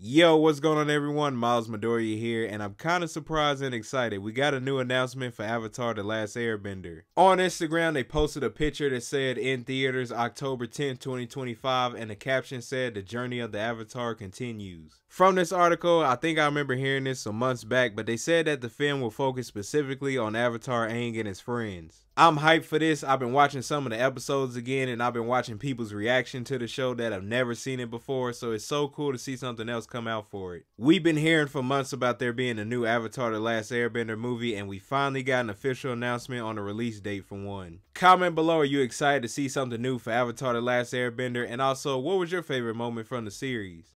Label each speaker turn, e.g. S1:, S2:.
S1: Yo, what's going on everyone? Miles Midoriya here, and I'm kind of surprised and excited. We got a new announcement for Avatar The Last Airbender. On Instagram, they posted a picture that said in theaters October 10, 2025, and the caption said the journey of the Avatar continues. From this article, I think I remember hearing this some months back, but they said that the film will focus specifically on Avatar Aang and his friends. I'm hyped for this. I've been watching some of the episodes again, and I've been watching people's reaction to the show that have never seen it before, so it's so cool to see something else come out for it. We've been hearing for months about there being a new Avatar The Last Airbender movie, and we finally got an official announcement on the release date for one. Comment below, are you excited to see something new for Avatar The Last Airbender? And also, what was your favorite moment from the series?